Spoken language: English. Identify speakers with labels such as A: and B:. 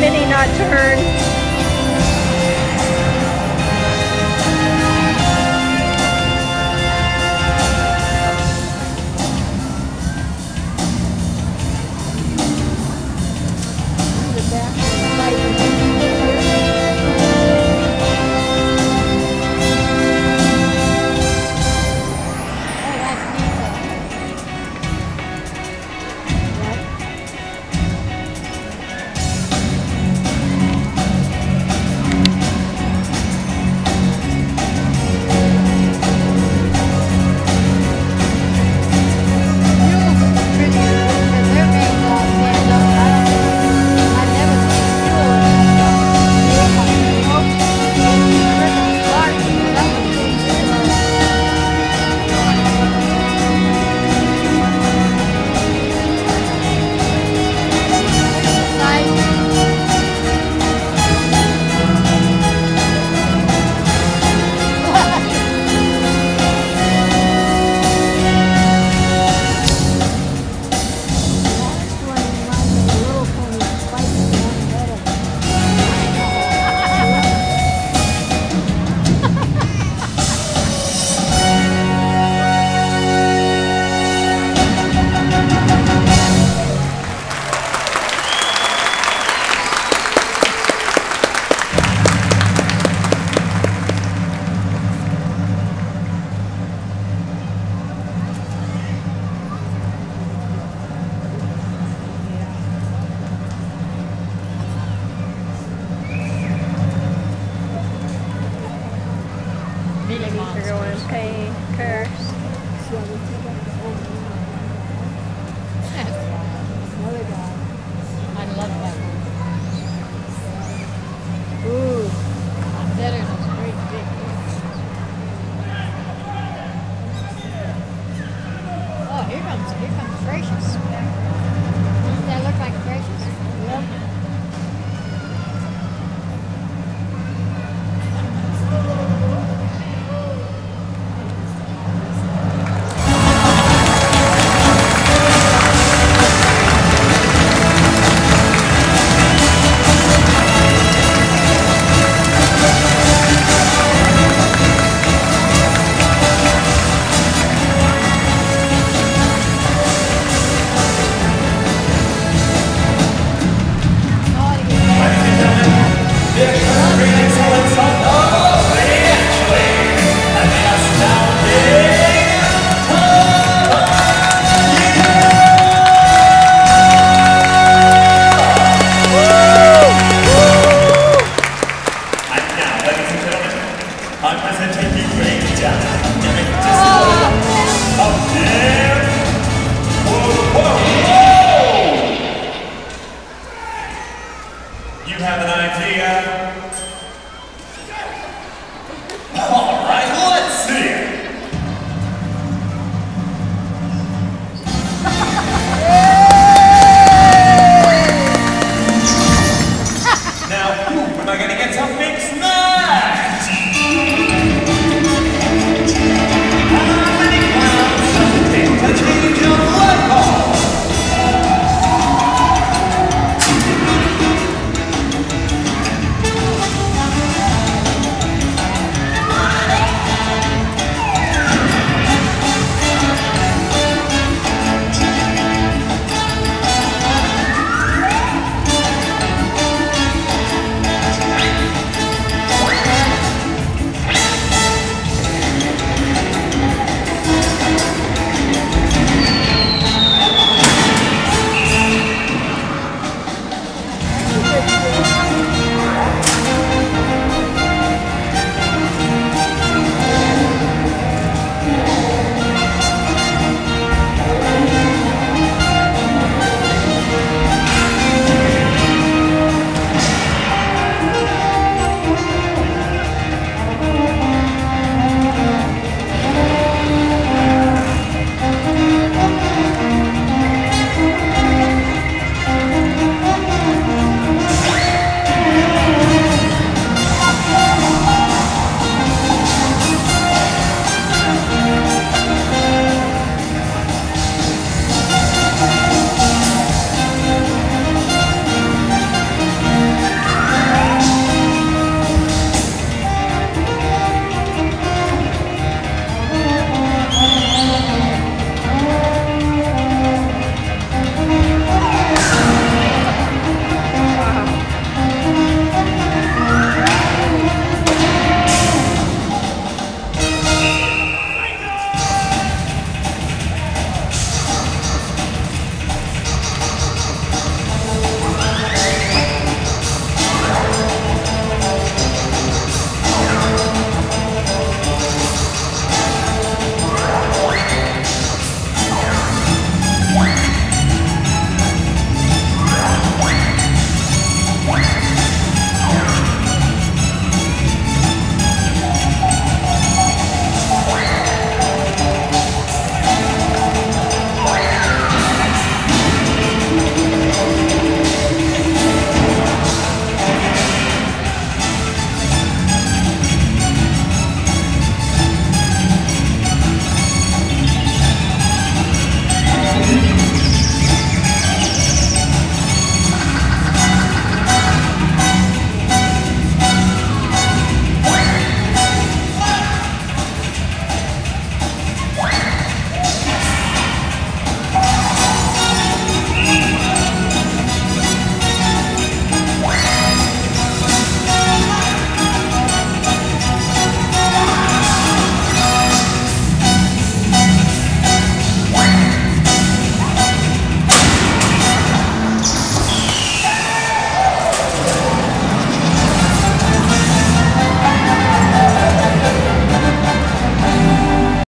A: spinning not turn.